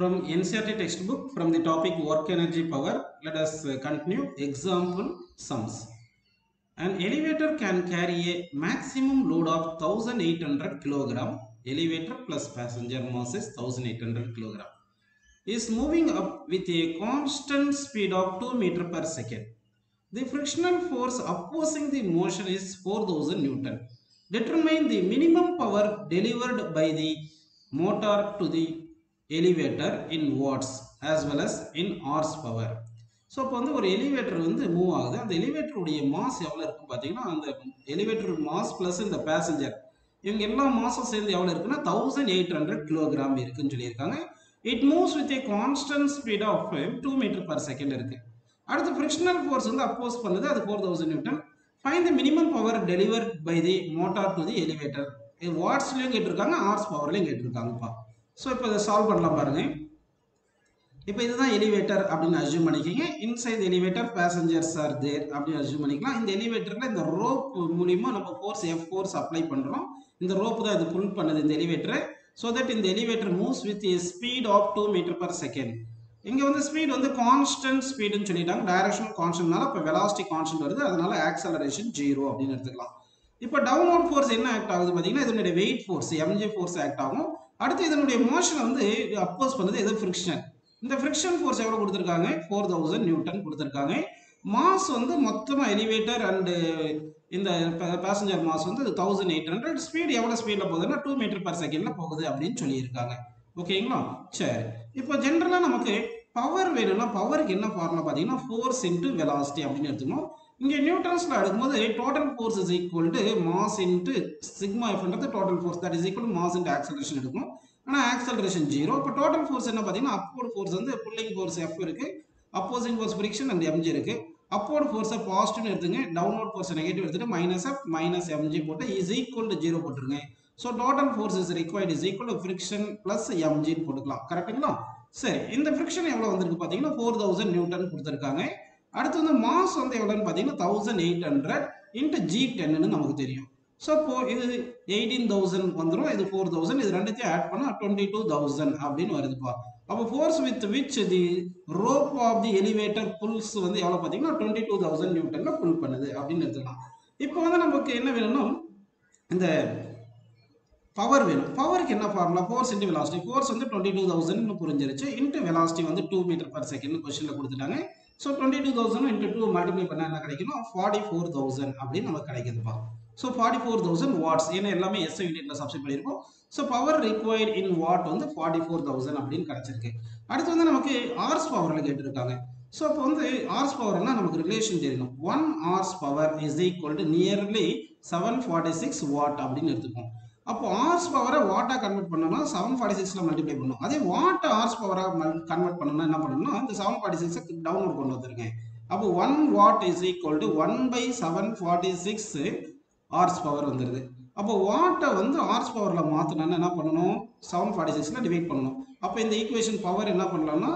From NCRT textbook, from the topic work energy power, let us uh, continue example sums. An elevator can carry a maximum load of 1800 kilogram. Elevator plus passenger mass is 1800 kilogram. Is moving up with a constant speed of 2 meter per second. The frictional force opposing the motion is 4000 Newton. Determine the minimum power delivered by the motor to the elevator in watts as well as in hours power. So இப்போ வந்து ஒரு elevator வந்து move ஆகுது. அந்த எலிவேட்டருடைய mass எவ்வளோ இருக்கும் பார்த்தீங்கன்னா அந்த எலிவேட்டர் மாஸ் ப்ளஸ் இந்த பேசஞ்சர் இவங்க எல்லா மாசம் சேர்ந்து எவ்வளோ இருக்குன்னா தௌசண்ட் எயிட் ஹண்ட்ரட் கிலோகிராம் இருக்குன்னு சொல்லியிருக்காங்க. It moves with a constant speed of two metre per second இருக்கு. அடுத்து ஃப்ரிக்ஷனல் ஃபோர்ஸ் வந்து அப்போஸ் பண்ணுது. அது four thousand newton find the minimum power deliver by the motor to the elevator வாட்ஸ்லையும் கேட்டிருக்காங்க hours பவர்லையும் கேட்டிருக்காங்கப்பா. So இப்போ இதை சால்வ் பண்ணலாம் பாருங்க. இப்போ இதுதான் எலிவேட்டர் அப்படின்னு அசியூம் பண்ணிக்கிங்க. Inside elevator passengers are there அப்படின்னு அசியூம் பண்ணிக்கலாம். இந்த எலிவேட்டரில் இந்த ரோப் மூலிமா நம்ம ஃபோர்ஸ் எஃப் ஃபோர்ஸ் அப்ளை பண்ணுறோம் இந்த ரோப் தான் இது புல் பண்ணுது இந்த எலிவேட்டரை ஸோ தட் இந்த elevator moves with a speed of two metre per second இங்கே வந்து ஸ்பீட் வந்து கான்ஸ்டன்ட் ஸ்பீடுன்னு சொல்லிட்டாங்க. டைரக்ஷனல் கான்ஸ்டன்ட்னால இப்போ வெலாசிட்டி கான்ஸ்டன்ட் வருது. அதனால ஆக்சலரேஷன் ஜீரோ அப்படின்னு எடுத்துக்கலாம். இப்போ டவுன்லோட் ஃபோர்ஸ் என்ன ஆக்ட் ஆகுது பார்த்தீங்கன்னா இதனுடைய weight force M G force act ஆகும். அடுத்து இதனுடைய மோஷனை வந்து அப்போஸ் பண்ணுது எது ஃப்ரிக்ஷன் இந்த ஃப்ரிக்ஷன் ஃபோர்ஸ் எவ்வளோ கொடுத்துருக்காங்க? ஃபோர் தௌசண்ட் நியூட்டன் கொடுத்துருக்காங்க. மாஸ் வந்து மொத்தமாக எலிவேட்டர் அண்டு இந்த பேசஞ்சர் மாஸ் வந்து தௌசண்ட் எயிட் ஹண்ட்ரட் ஸ்பீட் எவ்வளோ ஸ்பீடில் போகுதுன்னா டூ மீட்டர் பர் செகண்டில் போகுது அப்படின்னு சொல்லியிருக்காங்க. ஓகேங்களா சரி. இப்போ ஜென்ரலாக நமக்கு பவர் வேணும்னா பவருக்கு என்ன ஃபார்முலா பார்த்தீங்கன்னா ஃபோர்ஸ் இன்ட்டு வெலாசிட்டி அப்படின்னு எடுத்துக்கணும். இங்கே நியூட்டன்ஸில் எடுக்கும்போது total force is equal to mass into sigma எஃப்ன்றது total force that is equal mass into acceleration எடுக்கும். ஆனால் ஆக்சலரேஷன் ஜீரோ இப்போ டோட்டல் ஃபோர்ஸ் என்ன பார்த்தீங்கன்னா அப்போர்ட் ஃபோர்ஸ் வந்து புல்லிங் ஃபோர்ஸ் எஃப் இருக்கு. Opposing force friction and M G இருக்கு. Upward ஃபோர்ஸை பாசிட்டிவ்னு எடுத்துங்க. டவுன்லோட் ஃபோர்ஸ் நெகட்டிவ் எடுத்துட்டு minus F minus M G போட்டு இஸ் ஈக்குவல் டு ஜீரோ போட்டுருங்க. So total force is required is equal to friction plus எம்ஜின்னு போட்டுக்கலாம். கரெக்டுங்களா சரி இந்த ஃப்ரிக்ஷன் எவ்வளோ வந்திருக்கு பார்த்தீங்கன்னா ஃபோர் தௌசண்ட் நியூட்டன் கொடுத்துருக்காங்க. அடுத்து வந்து மாஸ் வந்து எவ்வளோன்னு பார்த்தீங்கன்னா thousand eight hundred into G டென்னு நமக்கு தெரியும். ஸோ இப்போ இது எயிட்டீன் தௌசண்ட் வந்துடும் இது ஃபோர் தௌசண்ட் இது ரெண்டுத்தையும் ஆட் பண்ணால் டுவெண்ட்டி டூ தௌசண்ட் அப்படின்னு வருதுப்பா அப்போ force with which the rope of the elevator pulls வந்து எவ்வளோ பார்த்தீங்கன்னா டுவெண்ட்டி டூ தௌசண்ட் நியூட்டனில் புல் பண்ணுது அப்படின்னு எடுத்துக்கலாம். இப்போ வந்து நமக்கு என்ன வேணும்னா இந்த பவர் வேணும். பவருக்கு என்ன formula force into velocity force வந்து டுவெண்ட்டி டூ தௌசண்ட்னு புரிஞ்சிருச்சு. இன்ட்டு வெலாசிட்டி வந்து டூ மீட்டர் பர் செகண்ட் கொஸ்டினில் கொடுத்துட்டாங்க. So twenty two thousand into two multiply பண்ணால் என்ன கிடைக்கணும் ஃபார்ட்டி ஃபோர் தௌசண்ட் அப்படின்னு நமக்கு கிடைக்குதுப்பா. So forty four thousand watts ஏன்னா எல்லாமே எஸ் யூனிட்ல சப்ஸ்ட் பண்ணியிருக்கோம். So power required in watt வந்து ஃபார்ட்டி ஃபோர் தௌசண்ட் அப்படின்னு கிடச்சிருக்கு. அடுத்து வந்து நமக்கு ஆர்ஸ் பவரில் கேட்டிருக்காங்க. ஸோ அப்போ வந்து ஆர்ஸ் பவர்னா நமக்கு ரிலேஷன் தெரியணும் one horse power is equal to nearly seven forty six watt அப்படின்னு எடுத்துக்கோம் அப்போ ஆர்ஸ் பவரை வாட்டாக கன்வெர்ட் பண்ணோம்னா செவன் ஃபார்ட்டி சிக்ஸில் மல்டிப்ளை பண்ணணும். அதே வாட்டை ஆர்ஸ் பவராக கன்வெர்ட் பண்ணணும்னா என்ன பண்ணணும்னா இந்த செவன் ஃபார்ட்டி சிக்ஸை டவுன்லோட் கொண்டு வந்துருக்கேன் அப்போ one watt is equal to one by seven forty six horse power வந்துடுது அப்போ வாட்டை வந்து ஆர்ஸ் பவரில் மாற்றணும்னா என்ன பண்ணணும்? செவன் ஃபார்ட்டி சிக்ஸில் டிவைட் பண்ணணும். அப்போ இந்த ஈக்குவேஷன் பவர் என்ன பண்ணலாம்னா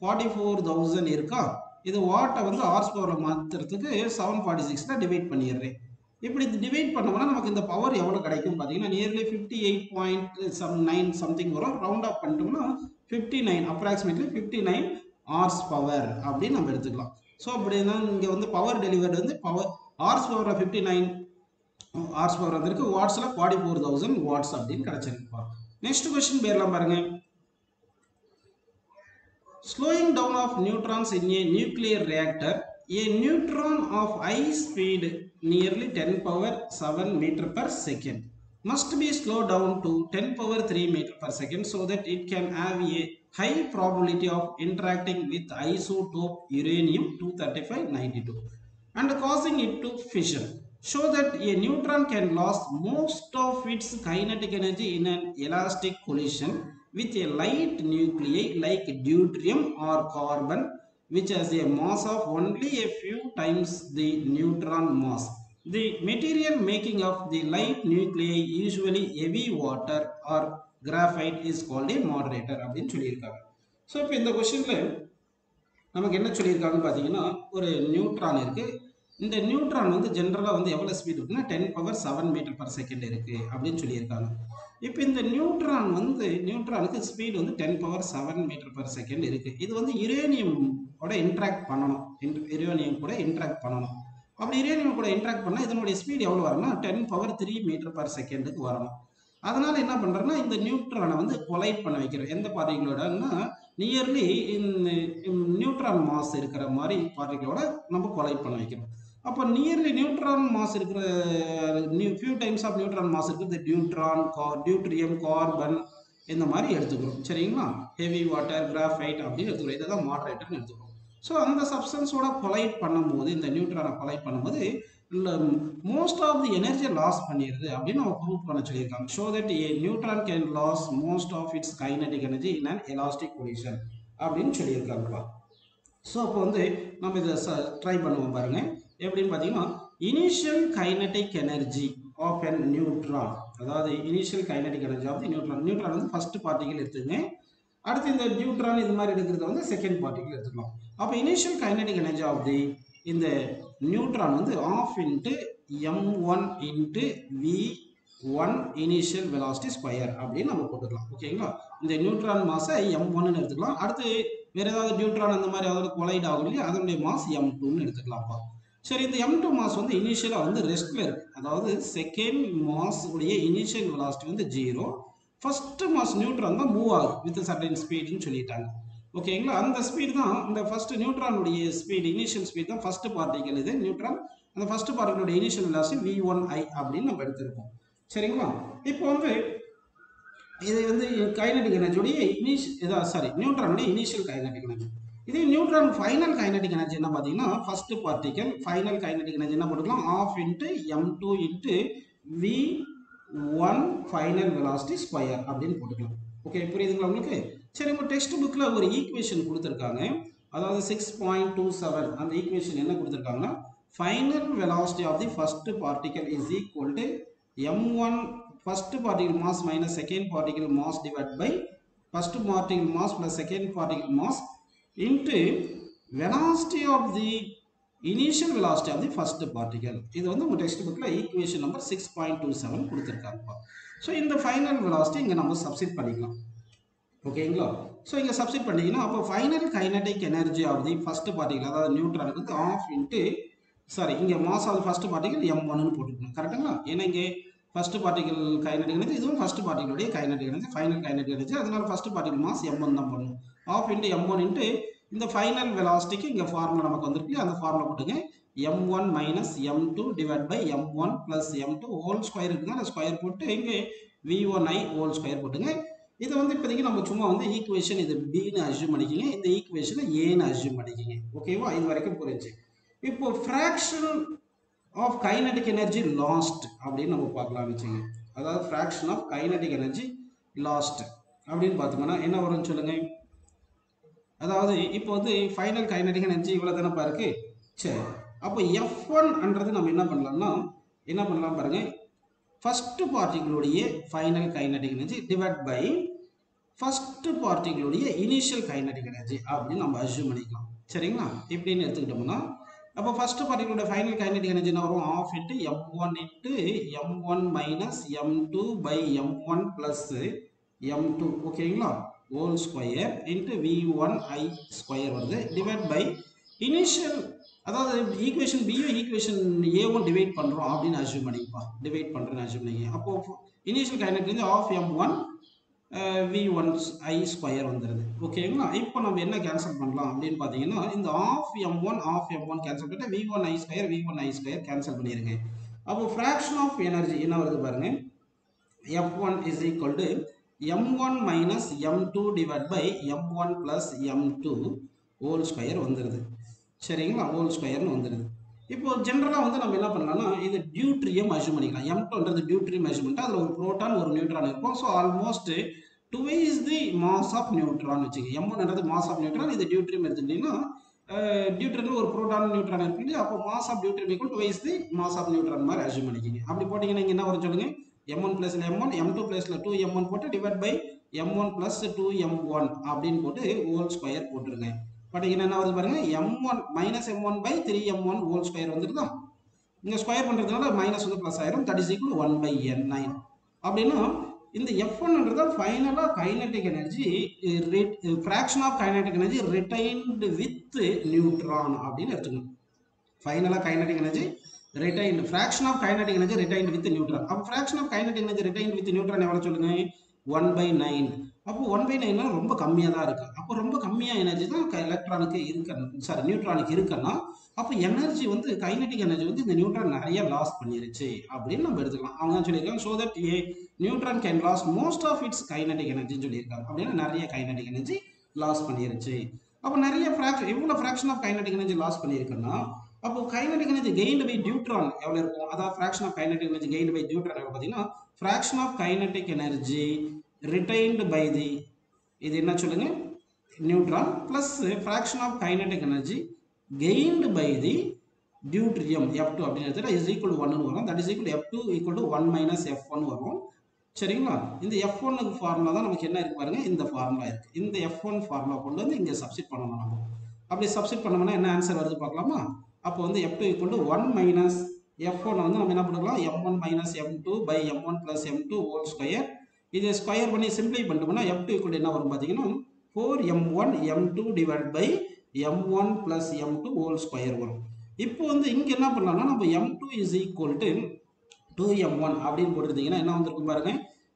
ஃபார்ட்டி ஃபோர் தௌசண்ட் இருக்கா? இது வாட்டை வந்து ஆர்ஸ் பவரில் மாற்றுறதுக்கு செவன் ஃபார்ட்டி சிக்ஸில் டிவைட் பண்ணிடுறேன். இப்படி டிவைட் பண்ணோம்னா நமக்கு இந்த பவர் எவ்வளோ கிடைக்கும் பார்த்தீங்கன்னா nearly fifty eight point some nine something வரும். ரவுண்ட் ஆஃப் பண்ணிட்டோம்னா fifty nine approximately fifty nine horse power அப்படின்னு நம்ம எடுத்துக்கலாம். ஸோ அப்படின்னா இங்கே வந்து பவர் டெலிவரி வந்து power horse power fifty nine horse power வந்திருக்கு. வாட்ஸில் ஃபார்ட்டி ஃபோர் தௌசண்ட் வாட்ஸ் அப்படின்னு கிடச்சிருக்குப்பா. நெக்ஸ்ட் கொஸ்டின் பேர்லாம் பாருங்கள் slowing down of neutrons in a nuclear reactor a neutron of high speed nearly 10 power 7 meter per second. Must be slowed down to 10 power 3 meter per second so that it can have a high probability of interacting with isotope uranium 235-92 and causing it to fission. So that a neutron can lose most of its kinetic energy in an elastic collision with a light nuclei like deuterium or carbon. Which has a mass of only a few times the neutron mass the material making of the light nuclei usually heavy water or graphite is called a moderator அப்படின்னு சொல்லியிருக்காங்க so இப்போ இந்த கொஷினில் நமக்கு என்ன சொல்லியிருக்காங்கன்னு பார்த்தீங்கன்னா ஒரு நியூட்ரான் இருக்குது இந்த நியூட்ரான் வந்து ஜென்ரலாக வந்து எவ்வளோ ஸ்பீடு இருக்குன்னா ten power seven metre per second இருக்குது அப்படின்னு சொல்லியிருக்காங்க. இப்போ இந்த நியூட்ரான் வந்து நியூட்ரானுக்கு ஸ்பீடு வந்து ten power seven metre per second இருக்குது இது வந்து யுரேனியம் கூட இன்ட்ராக்ட் பண்ணணும். யுரேனியம் கூட இன்ட்ராக்ட் பண்ணணும். அப்படி யுரேனியம் கூட இன்ட்ராக்ட் பண்ணால் இதனுடைய ஸ்பீடு எவ்வளோ வரும்னா ten power three metre per செகண்டுக்கு வரணும். அதனால் என்ன பண்ணுறோன்னா இந்த நியூட்ரானை வந்து கொலைட் பண்ண வைக்கிறோம். எந்த பார்ட்டிகளோடனா நியர்லி இந்த நியூட்ரான் மாஸ் இருக்கிற மாதிரி பார்ட்டிகளோட நம்ம கொலைட் பண்ண வைக்கிறோம். அப்போ நியர்லி நியூட்ரான் மாஸ் இருக்கிற new few times of neutron mass இருக்கிறது நியூட்ரான் கார் டியூட்ரியம் கார்பன் இந்த மாதிரி எடுத்துக்கிறோம். சரிங்களா? ஹெவி வாட்டர் கிராஃபைட் அப்படின்னு எடுத்துக்கிறோம். இதை தான் மாடரேட்டர்னு எடுத்துக்கிறோம். ஸோ அந்த சப்ஸ்டன்ஸோட கொலைட் பண்ணும்போது இந்த நியூட்ரானை கொலைட் பண்ணும்போது இல்லை மோஸ்ட் ஆஃப் தி எனர்ஜியை லாஸ் பண்ணிடுது அப்படின்னு அவங்க ப்ரூவ் பண்ண சொல்லியிருக்காங்க. Show that a neutron can lose most of its kinetic energy in an elastic collision அப்படின்னு சொல்லியிருக்காங்கப்பா. ஸோ அப்போ வந்து நம்ம இதை ட்ரை பண்ணுவோம் பாருங்கள் எப்படின்னு பார்த்தீங்கன்னா initial kinetic energy of an neutron அதாவது initial kinetic energy of the neutron neutron வந்து ஃபர்ஸ்ட் பார்ட்டிகல் எடுத்துங்க அடுத்து இந்த நியூட்ரான் இது மாதிரி எடுக்கிறத வந்து செகண்ட் பார்ட்டிகல் எடுத்துக்கலாம். அப்போ initial kinetic energy of the இந்த நியூட்ரான் வந்து half into M one into V one initial velocity square அப்படின்னு நம்ம போட்டுக்கலாம். ஓகேங்களா இந்த நியூட்ரான் மாஸை எம் ஒன்னு எடுத்துக்கலாம். அடுத்து வேறு ஏதாவது நியூட்ரான் அந்த மாதிரி அதோட கொலைட் ஆகும் இல்லையா? அதனுடைய மாஸ் எம் டூன்னு எடுத்துக்கலாம்ப்பா. சரி இந்த எம் டூ மாஸ் வந்து இனிஷியலாக வந்து ரெஸ்ட்ல இருக்கு. அதாவது செகண்ட் மாஸ் உடைய இனிஷியல் வெலாசிட்டி வந்து ஜீரோ ஃபர்ஸ்ட் மாஸ் நியூட்ரான் தான் மூவ் ஆகுது வித் சர்டன் ஸ்பீடுன்னு சொல்லிட்டாங்க. ஓகேங்களா? அந்த ஸ்பீடு தான் இந்த ஃபர்ஸ்ட் நியூட்ரானுடைய ஸ்பீடு இனிஷியல் ஸ்பீட் தான் ஃபர்ஸ்ட் பார்ட்டிக்கல் இது. நியூட்ரான் அந்த first பார்ட்டிகளுடைய initial velocity V one I அப்படின்னு நம்ம எடுத்திருக்கோம். சரிங்களா? இப்போ வந்து இது வந்து கைனடிக் எனர்ஜியோடைய இனிஷ் இதா சாரி நியூட்ரானுடைய இனிஷியல் கைனடிக் எனர்ஜி இதே நியூட்ரான் ஃபைனல் கைனடிக் எனர்ஜி என்ன பார்த்தீங்கன்னா first particle final kinetic energy என்ன போட்டுக்கலாம்? Half into M two into V one final velocity square அப்படின்னு போட்டுக்கலாம். ஓகே புரியுதுங்களா உங்களுக்கு? சரி உங்கள் டெக்ஸ்ட் புக்கில் ஒரு ஈக்குவேஷன் கொடுத்துருக்காங்க. அதாவது சிக்ஸ் பாயிண்ட் டூ செவன் அந்த ஈக்குவேஷன் என்ன கொடுத்துருக்காங்கன்னா final velocity of the first particle is equal to M one first particle mass minus second particle mass divide by first particle mass plus second particle mass into velocity of the initial velocity of the first particle இது வந்து உங்கள் text புக்கில் equation number six point two seven கொடுத்துருக்காங்கப்பா. So இந்த final velocity இங்கே நம்ம substitute பண்ணிக்கலாம். ஓகேங்களா so இங்கே சப்ஸ்டிட் பண்ணிங்கன்னா அப்போ final kinetic energy of the first particle அதாவது நியூட்ரானுக்கு வந்து ஆஃப் இன்ட்டு சாரி இங்கே mass of first particle M ஒன்னு போட்டுக்கணும். கரெக்டுங்களா ஏன்னா இங்கே ஃபர்ஸ்ட் பார்ட்டிகல் கைனடிக் எனர்ஜி இதுவும் first பார்ட்டிகளுடைய kinetic energy final kinetic energy அதனால first particle mass M one தான் பண்ணணும் half into M one into இந்த ஃபைனல் வெலாசிட்டிக்கு இங்கே ஃபார்முலா நமக்கு வந்துருக்கு அந்த ஃபார்முலா போட்டுங்க. M one minus M two divide by M one plus M two whole square இருக்குங்க. அந்த ஸ்கொயர் போட்டு இங்கே V one I whole square போட்டுங்க. இதை வந்து இப்போதைக்கு நம்ம சும்மா வந்து ஈக்குவேஷன் இது பின்னு அஸ்யூம் பண்ணிக்கிங்க. இந்த ஈக்குவேஷனை ஏன்னு அஸ்யூம் பண்ணிக்கிங்க. ஓகேவா இது வரைக்கும் புரிஞ்சு. இப்போ fraction of kinetic energy lost அப்படின்னு நம்ம பார்க்கலாம் வச்சுங்க. அதாவது fraction of kinetic energy lost அப்படின்னு பார்த்தோம்னா என்ன வரும்னு சொல்லுங்கள் அதாவது இப்போ வந்து ஃபைனல் கைனடிக் எனர்ஜி இவ்வளோ தானப்பா இருக்கு சரி அப்போ எஃப் ஒன்ன்றது நம்ம என்ன பண்ணலாம்னா என்ன பண்ணலாம் பாருங்க. First பார்ட்டிகளுடைய final kinetic energy divide by first பார்ட்டிகளுடைய initial kinetic energy அப்படின்னு நம்ம அசியூம் பண்ணிக்கலாம். சரிங்களா? இப்படின்னு எடுத்துக்கிட்டோம்னா அப்போ ஃபர்ஸ்ட் பார்ட்டிகளோட ஃபைனல் கைனடிக் எனர்ஜி என்ன வரும்? Half into M one into M one minus M two by M one plus M two ஓகேங்களா whole square into V one I square வருது. டிவைட் பை இனிஷியல் அதாவது ஈக்குவேஷன் பியோ equation ஏவும் divide பண்ணுறோம் அப்படின்னு assume பண்ணிப்பா டிவைட் பண்ணுறேன்னு assume பண்ணிங்க அப்போது இனிஷியல் கைனடிக் வந்து half M one V one I square வந்துடுது ஓகேங்களா இப்போ நம்ம என்ன கேன்சல் பண்ணலாம் அப்படின்னு பார்த்தீங்கன்னா இந்த half M one half M one cancel பண்ணிட்டு V one I square V one I square cancel பண்ணிடுங்க அப்போ ஃப்ராக்ஷன் ஆஃப் எனர்ஜி என்ன வருது பாருங்க? F one is equal to m1 minus m2 divide by m1 plus m2 whole square வந்துடுது சரிங்களா? Whole ஸ்கொயர்னு வந்துடுது இப்போ ஜென்ரலாக வந்து நம்ம என்ன பண்ணலாம்னா இது டியூட்ரியம் அசியூம் பண்ணிக்கலாம். எம்டோன்றது டியூட்ரியம் அசியூம் பண்ணிட்டு அதில் ஒரு புரோட்டான் ஒரு நியூட்ரான் இருக்கும். So almost to is the mass of neutron வச்சுக்கோங்க எம்ஒன்றது மாஸ் ஆஃப் நியூட்ரான் இது டியூட்ரியம் எடுத்துட்டீங்கன்னா டியூட்ரனில் ஒரு ப்ரோட்டான் நியூட்ரான் இருக்கு இல்லையா? அப்போ mass of deuterium equal twice the mass of neutron மாதிரி அசியூம் பண்ணிக்கிங்க. அப்படி போட்டிங்கன்னா இங்கே என்ன வரும் சொல்லுங்க? m1 பிளஸ்ல m1 m2 பிளஸ்ல two m1 போட்டு divide by m1 plus two M one அப்படின்னு போட்டு ஹோல் ஸ்கொயர் போட்டுருங்க. பார்த்தீங்கன்னா என்ன வருது பாருங்க? M one minus M one by three M one whole square வந்துருதான் இங்கே ஸ்கொயர் பண்ணுறதுனால மைனஸ் வந்து ப்ளஸ் ஆயிரும். That is equal one by N nine அப்படின்னா இந்த எஃப் ஒன்ன்றது ஃபைனலாக kinetic energy fraction of kinetic energy retained with neutron அப்படின்னு எடுத்துக்கணும். ஃபைனலாக kinetic energy retain fraction of kinetic energy retain with neutron அப்போ fraction of kinetic energy retain with neutron எவ்வளோ சொல்லுங்க? ஒன் பை நைன் அப்போ ஒன் பை நைன்னா ரொம்ப கம்மியாக தான் இருக்குது அப்போ ரொம்ப கம்மியாக எனர்ஜி தான் எலக்ட்ரானுக்கு இருக்கு சாரி நியூட்ரானுக்கு இருக்குன்னா அப்போ எனர்ஜி வந்து கைனட்டிக் எனர்ஜி வந்து இந்த நியூட்ரான் நிறைய லாஸ் பண்ணிருச்சு. அப்படின்னு நம்ம எடுத்துக்கலாம். அவங்க தான் சொல்லியிருக்காங்க. So that a neutron can lose most of its kinetic எனர்ஜின்னு சொல்லியிருக்காங்க. அப்படின்னா நிறைய கைனட்டிக் எனர்ஜி லாஸ் பண்ணிருச்சு. அப்போ நிறைய ஃப்ராக்ஷன் எவ்வளோ fraction of kinetic energy loss பண்ணியிருக்குன்னா அப்போ kinetic energy gained by neutron எவ்வளோ இருக்கும்? அதாவது fraction of kinetic energy gained by neutron எவ்வளோ பார்த்தீங்கன்னா fraction of kinetic energy retained by the இது என்ன சொல்லுங்க? Neutron plus fraction of kinetic energy gained by the deuterium F two அப்படின்னு is equal ஒன்னு வரும். That is equal F two equal to one minus F one வரும். சரிங்களா? இந்த F ஒன்னுக்கு ஃபார்முலா தான் நமக்கு என்ன இருக்கு பாருங்க? இந்த ஃபார்முலா இருக்கு. இந்த எஃப் ஒன் ஃபார்முலா கொண்டு வந்து இங்கே சப்ஸ்டிட் பண்ணணும் நம்ம. அப்படி சப்ஸ்டிட் பண்ணோம்னா என்ன ஆன்சர் வருது பார்க்கலாமா? அப்போ வந்து F two equal to one minus F one வந்து நம்ம என்ன பண்ணிக்கலாம் M one minus M two by M one plus M two whole square இதை ஸ்கொயர் பண்ணி சிம்பிளை பண்ணிட்டோம்னா எஃப் டூ ஈக்குவல் என்ன வரும் பார்த்தீங்கன்னா? Four M one M two divide by M one plus M two whole square வரும். இப்போ வந்து இங்கே என்ன பண்ணலாம்னா நம்ம M two is equal to two M one அப்படின்னு போட்டுருந்தீங்கன்னா என்ன வந்திருக்கும் பாருங்க?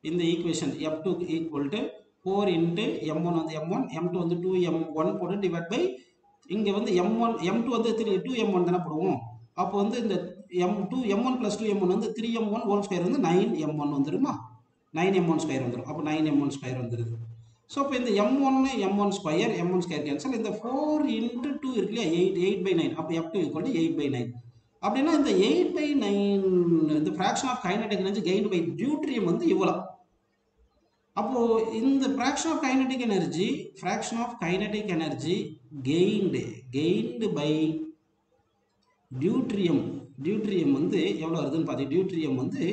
இந்த equation F two equal to four into M one வந்து எம் ஒன் எம் டூ வந்து டூ எம் ஒன் போட்டு டிவைட் பை இங்கே வந்து எம் ஒன் எம் டூ வந்து த்ரீ டூ எம் ஒன் தானே போடுவோம் அப்போ வந்து இந்த M two M one plus two M one வந்து three M one whole square வந்து நைன் எம் ஒன் வந்துருமா நைன் எம் ஒன் ஸ்கொயர் வந்துடும் அப்போ நைன் எம் ஒன் ஸ்கொயர் வந்துருது ஸோ இப்போ இந்த M one M one square M one square cancel இந்த four into two இருக்கு இல்லையா எயிட் எயிட் பை நைன் அப்போ F two equal to eight by nine அப்படின்னா இந்த எயிட் பை நைன் இந்த fraction of kinetic energy gain by deuterium வந்து இவ்வளோ அப்போ இந்த fraction of kinetic energy fraction of kinetic energy gained gained by deuterium deuterium வந்து எவ்வளோ வருதுன்னு பார்த்தீங்க டியூட்ரியம் வந்து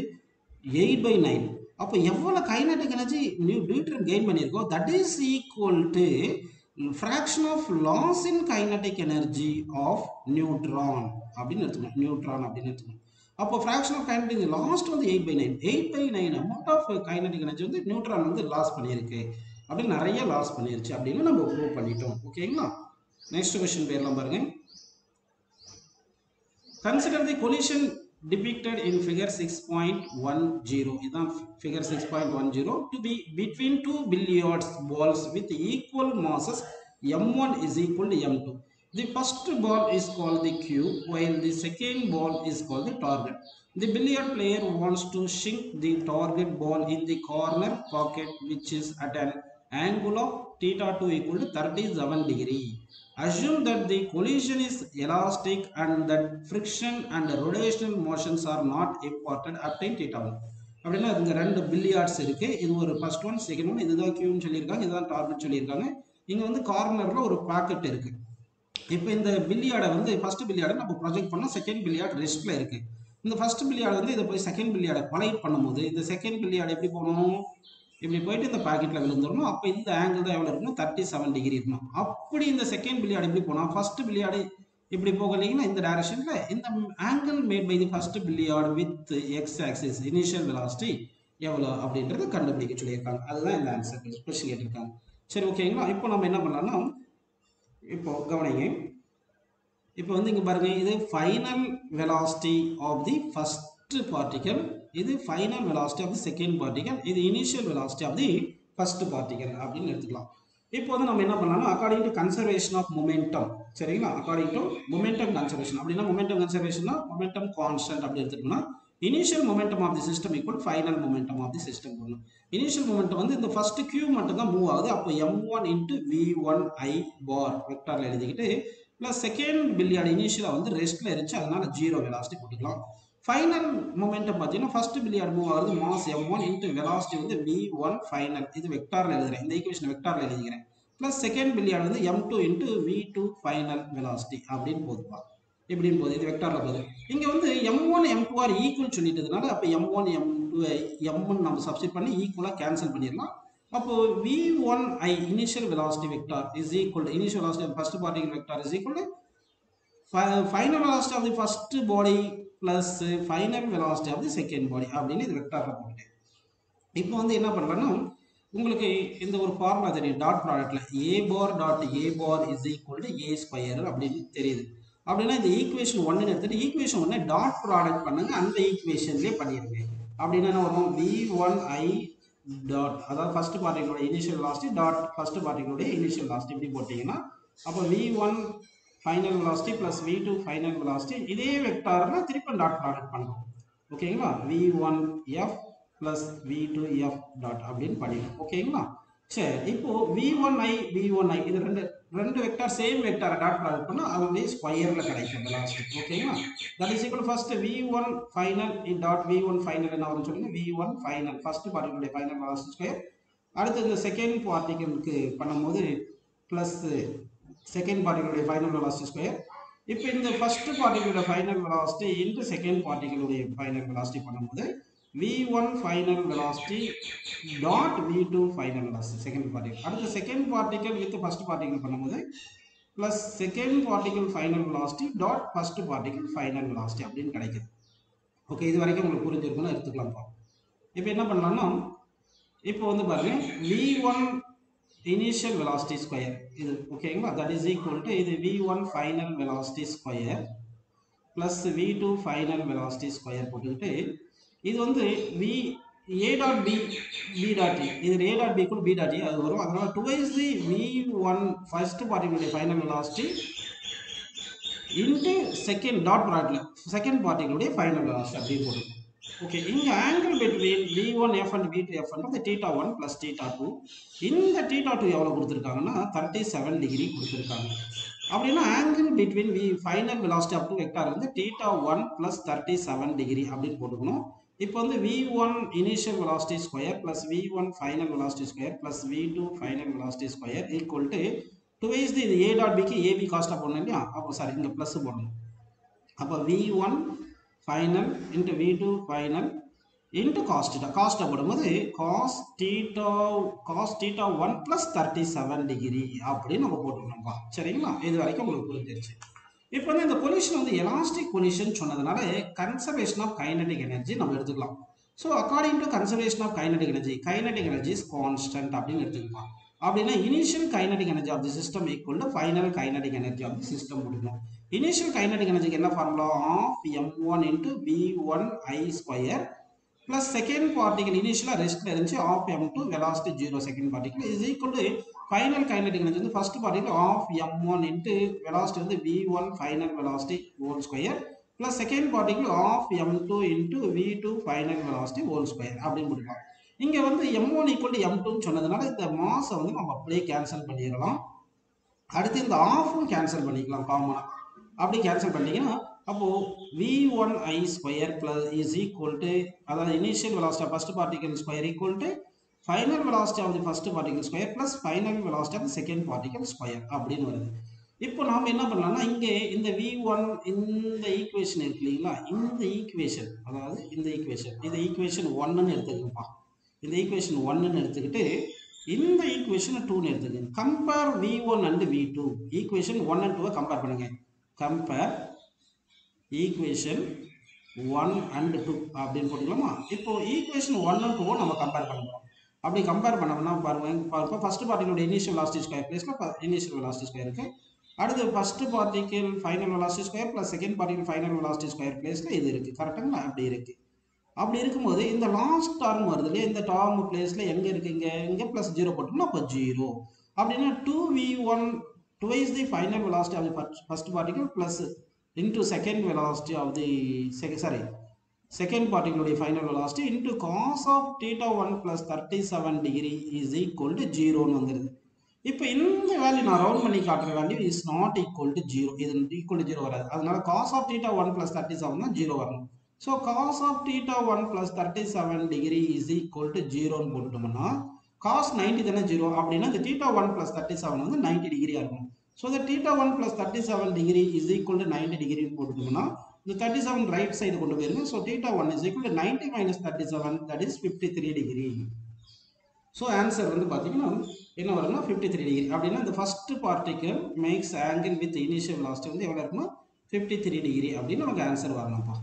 எயிட் பை நைன் அப்போ எவ்வளோ kinetic energy new deuterium gain பண்ணியிருக்கோம் that is equal to fraction of loss in kinetic energy of neutron அப்படின்னு எடுத்துக்கணும். நியூட்ரான் அப்படின்னு எடுத்துக்கணும். அப்போ ஃப்ராக்ஷன் ஆஃப் கைனடிக் லாஸ்ட் வந்து eight by nine eight by nine amount of kinetic energy வந்து neutron வந்து loss பண்ணியிருக்கு. அப்படின்னு நிறைய லாஸ் பண்ணிருச்சு அப்படின்னு நம்ம ப்ரூவ் பண்ணிட்டோம். ஓகேங்களா நெக்ஸ்ட் கொஸ்டின் பேர்லாம் பாருங்க. Consider the collision depicted in figure 6.10 இதான் figure 6.10 to be between two billiards balls with equal masses m1 is equal to m2 the first ball is called the cue while the second ball is called the target the billiard player wants to sink the target ball in the corner pocket which is at an angle of theta 2 equal to 37 degree assume that the collision is elastic and that friction and rotational motions are not important obtain theta 1 அப்படின்னா இங்க ரெண்டு billiards இருக்கு இது ஒரு first one second one இதுதான் கியூன்னு சொல்லியிருக்காங்க இதுதான் target சொல்லியிருக்காங்க இங்க வந்து கார்னர்ல ஒரு பாக்கெட் இருக்கு இப்போ இந்த பில்லியார்டை வந்து ஃபர்ஸ்ட் பில்லியார்டை நம்ம ப்ரொஜெக்ட் பண்ணோம் செகண்ட் பில்லியார்டு ரெஸ்ட்ல இருக்கு. இந்த ஃபர்ஸ்ட் பில்லியார்டு வந்து இதை போய் செகண்ட் பில்லியார்டை கொலைட் பண்ணும்போது இந்த செகண்ட் பில்லியார்டு எப்படி போகணும் இப்படி போயிட்டு இந்த பாக்கெட்டில் விழுந்துடணும். அப்போ இந்த ஆங்கிள் தான் எவ்வளோ இருக்கணும் தேர்ட்டி செவன் டிகிரி இருக்கணும். அப்படி இந்த செகண்ட் பில்லியார்டு எப்படி போனால் ஃபர்ஸ்ட் பில்லியார்டு இப்படி போகலீங்கன்னா இந்த டைரக்ஷனில் இந்த angle made by the first billiard with X axis initial velocity எவ்வளோ அப்படின்றத கண்டுபிடிக்க சொல்லியிருக்காங்க. அதுதான் இந்த ஆன்சர் கொஸ்டின் கேட்டிருக்காங்க சரி ஓகேங்களா இப்போ நம்ம என்ன பண்ணலாம்னா இப்போ கவனிங்க. இப்போ வந்து இங்கே பாருங்க இது final velocity of the first particle இது final velocity of the second particle இது initial velocity of the first particle அப்படின்னு எடுத்துக்கலாம். இப்போ வந்து நம்ம என்ன பண்ணலாம்னா according to conservation of momentum சரிங்களா? அக்கார்டிங் டு மொமெண்டம் கன்சர்வேஷன் அப்படின்னா மொமெண்டம் கன்சர்வேஷன்னா மொமெண்டம் கான்ஸ்டன்ட் அப்படி எடுத்துட்டோம்னா initial momentum of the system equal final momentum of the system பண்ணணும் இனிஷியல் மொமெண்டம் வந்து இந்த ஃபர்ஸ்ட் கியூ மட்டும் தான் மூவ் ஆகுது. அப்போ M one into V one I bar வெக்டாரில் எழுதிக்கிட்டு ப்ளஸ் செகண்ட் பில்லியார்டு இனிஷியலாக வந்து ரெஸ்ட்டில் இருந்துச்சு. அதனால ஜீரோ வெலாசிட்டி போட்டுக்கலாம். ஃபைனல் மொமெண்டம் பார்த்தீங்கன்னா ஃபர்ஸ்ட் பில்லியார்டு மூவ் ஆகுது. Mass M one into velocity வந்து வி ஒன் ஃபைனல் இது வெக்டாரில் எழுதுகிறேன் இந்த ஈக்குவேஷன் வெக்டாரில் எழுதிக்கிறேன். ப்ளஸ் செகண்ட் பில்லியார்டு வந்து M two into V two final velocity அப்படின்னு போதுப்பா. இப்படின்னு போகுது இது வெக்டாரில் போகுது. இங்கே வந்து M one M two are equal சொல்லிட்டதுனால அப்போ M one M two M one நம்ம சப்ஸ்டிட் பண்ணி ஈக்குவலாக கேன்சல் பண்ணிடலாம். அப்போது V one I initial velocity vector is equal initial velocity first particle vector is equal final velocity of the first body plus final velocity of the second body அப்படின்னு இது வெக்டாரில் போட்டுட்டேன் இப்போ வந்து என்ன பண்ணுறேன்னா உங்களுக்கு இந்த ஒரு ஃபார்முலா தெரியும். Dot ப்ராடக்ட்டில் A bar dot A bar is equal to A square அப்படின்னு தெரியுது. அப்படின்னா இந்த ஈக்குவேஷன் ஒன்னு எடுத்துட்டு ஈக்குவேஷன் ஒன்று டாட் ப்ராடக்ட் பண்ணுங்க. அந்த ஈக்குவேஷன்லேயே பண்ணிடுங்க அப்படின்னா என்ன வரும்? வி ஒன் ஐ டாட் அதாவது ஃபர்ஸ்ட் பார்ட்டிகளோட இனிஷியல் லாஸ்ட்டு டாட் ஃபர்ஸ்ட் பார்ட்டிகளுடைய இனிஷியல் லாஸ்ட் இப்படி போட்டிங்கன்னா அப்போ V one final velocity plus V two final velocity இதே வெக்டார்னா திருப்பி டாட் ப்ராடக்ட் பண்ணுவோம். ஓகேங்களா V one F plus V two F dot அப்படின்னு பண்ணிடும் ஓகேங்களா சரி இப்போது V one I V one I இது ரெண்டு ரெண்டு vector same vector dot product பண்ணா அதனுடைய ஸ்கொயரில் கிடைக்கும். வெலாசிட்டி ஓகேங்களா that is equal first V one final dot V one final என்ன வரும்னு சொல்லுங்க? வி ஒன் ஃபைனல் ஃபர்ஸ்ட் பார்ட்டிகளுடைய ஃபைனல் வெலாசிட்டி ஸ்கொயர் அடுத்து இந்த செகண்ட் பார்ட்டிகளுக்கு பண்ணும்போது ப்ளஸ் செகண்ட் பார்ட்டிகளுடைய ஃபைனல் வெலாசிட்டி ஸ்கொயர் இப்போ இந்த ஃபர்ஸ்ட் பார்ட்டிகளோட ஃபைனல் வெலாசிட்டி இன்று செகண்ட் பார்ட்டிகளுடைய ஃபைனல் வெலாசிட்டி பண்ணும்போது v1 final velocity dot v2 final velocity second particle அடுத்த second particle with first particle பண்ணும்போது plus second particle final velocity dot first particle final velocity அப்படின்னு கிடைக்குது okay இது வரைக்கும் உங்களுக்கு புரிஞ்சிருக்கும்னு எடுத்துக்கலாம்ப்பா இப்போ என்ன பண்ணலாம்னா இப்போ வந்து பாருங்க v1 initial velocity square இது ஓகேங்களா that is equal to இது v1 final velocity square plus v2 final velocity square போட்டுக்கிட்டு இது வந்து V A dot B B dot இது ஏ டாட் பி கூட பி டாட் அது வரும். அதனால் twice the V one first பார்ட்டிகளுடைய final velocity into second dot ப்ராட்டில் second பார்ட்டிகளுடைய ஃபைனல் வெலாசிட்டி அப்படின்னு போடுவோம் ஓகே இங்க angle between V one F and V two F வந்து theta one plus theta two இந்த டீட்டா டூ எவ்வளோ கொடுத்துருக்காங்கன்னா தேர்ட்டி செவன் டிகிரி கொடுத்துருக்காங்க. அப்படின்னா angle between V final velocity up to vector வந்து theta one plus thirty seven degree அப்படின்னு போட்டுக்கணும். இப்போ வந்து V one initial velocity square plus V one final velocity square plus V two final velocity square equal to twice இது A dot பிக்கு AB காஸ்ட்டாக போடணும் இல்லையா? அப்போ சாரி இங்கே ப்ளஸ் போடணும். அப்போ V one final into V two final into cos theta காஸ்ட்டை போடும்போது cos theta cos theta one plus thirty seven degree அப்படின்னு நம்ம போட்டுக்கணும்ப்பா சரிங்களா? இது வரைக்கும் உங்களுக்கு புரிஞ்சிருச்சு. இப்போ வந்து இந்த கொலிஷன் வந்து எலாஸ்டிக் கொலிஷன் சொன்னதுனால கன்சர்வேஷன் ஆஃப் கைனடிக் எனர்ஜி நம்ம எடுத்துக்கலாம். So according to conservation of kinetic energy kinetic energy is constant அப்படின்னு எடுத்துக்கலாம். அப்படின்னா initial kinetic energy of the system equal to final kinetic energy of the system முடிக்கணும் initial kinetic எனர்ஜிக்கு என்ன formula of M one into V one I square plus second particle இனிஷியலாக ரெஸ்ட்ல இருந்துச்சு. Of M two velocity zero second particle is equal to final kinetic energy வந்து first particle of M one into velocity வந்து V one final velocity whole square plus second particle of M two into V two final velocity whole square அப்படின்னு கொடுக்கலாம் இங்கே வந்து M one equal to M டூன்னு சொன்னதுனால இந்த மாஸை வந்து நம்ம அப்படியே கேன்சல் பண்ணிடலாம். அடுத்து இந்த ஆஃபும் கேன்சல் பண்ணிக்கலாம் காமனாக அப்படி கேன்சல் பண்ணிங்கன்னா அப்போது V one I square plus is equal to அதாவது initial velocity first particle square equal to final velocity of the first particle square plus final velocity of the second particle square அப்படின்னு வருது. இப்போ நாம் என்ன பண்ணலாம்னா இங்கே இந்த வி ஒன் இந்த ஈக்குவேஷன் இருக்கு இல்லைங்களா? இந்த ஈக்குவேஷன் அதாவது இந்த ஈக்குவேஷன் இந்த ஈக்குவேஷன் ஒன்னுன்னு எடுத்துக்கோப்பா. இந்த ஈக்குவேஷன் ஒன்னுன்னு எடுத்துக்கிட்டு இந்த ஈக்குவேஷன் டூன்னு எடுத்துக்கோங்க. Compare V one and V two equation one and டூவை கம்பேர் பண்ணுங்க. Compare equation one and two அப்படின்னு போட்டுக்கலாமா? இப்போ ஈக்குவேஷன் ஒன் அண்ட் டூவை நம்ம கம்பேர் பண்ணுறோம் அப்படி கம்பேர் பண்ணோம்னா பாருங்க இப்போ ஃபர்ஸ்ட் பார்ட்டிகளோட இனிஷியல் வெலாசிட்டி ஸ்கொயர் பிளேஸில் இனிஷியல் வெலாசிட்டி ஸ்கொயர் இருக்குது அடுத்து first particle final velocity square plus second particle final velocity square பிளேஸில் இது இருக்குது கரெக்டுங்களா அப்படி இருக்குது அப்படி இருக்கும்போது இந்த லாஸ்ட் டார்ம் வருது இல்லையா? இந்த டர்ம் பிளேஸில் எங்கே இருக்குது இங்கே? இங்கே ப்ளஸ் ஜீரோ போட்டோம்னா அப்போ ஜீரோ அப்படின்னா two V one twice the final velocity of the first particle plus into second velocity of the second sorry second particle final velocity into cos of theta 1 plus 37 degree is equal to 0 ன்னு வந்துருது. இப்போ இந்த value நான் round பண்ணி காட்டுற value is not equal to zero இது equal to zero வராது. அதனால cos of theta one plus thirty seven தான் ஜீரோ வரணும். So cos of theta one plus thirty seven degree is equal to ஜீரோன்னு போட்டுட்டோம்னா காஸ் நைன்டி தானே zero அப்படின்னா இந்த theta one plus thirty seven வந்து நைன்டி டிகிரியாக இருக்கும். ஸோ இந்த the theta 1 plus 37 degree is equal to 90 degree இந்த தேர்ட்டி செவன் ரைட் சைடு கொண்டு போயிருங்க so theta 1 is equal to 90 minus 37 that is 53 degree. So answer வந்து பார்த்தீங்கன்னா என்ன வரும்னா ஃபிஃப்டி த்ரீ டிகிரி அப்படின்னா இந்த first particle makes angle with initial last வந்து எவ்வளோ இருக்குன்னா ஃபிஃப்டி த்ரீ டிகிரி அப்படின்னு நமக்கு ஆன்சர் வரணும்ப்பா.